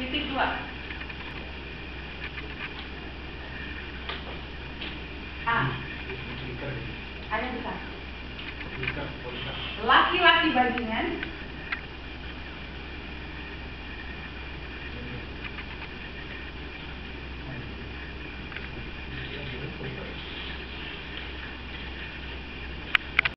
Titik dua. A. ada besar. Laki-laki bajingan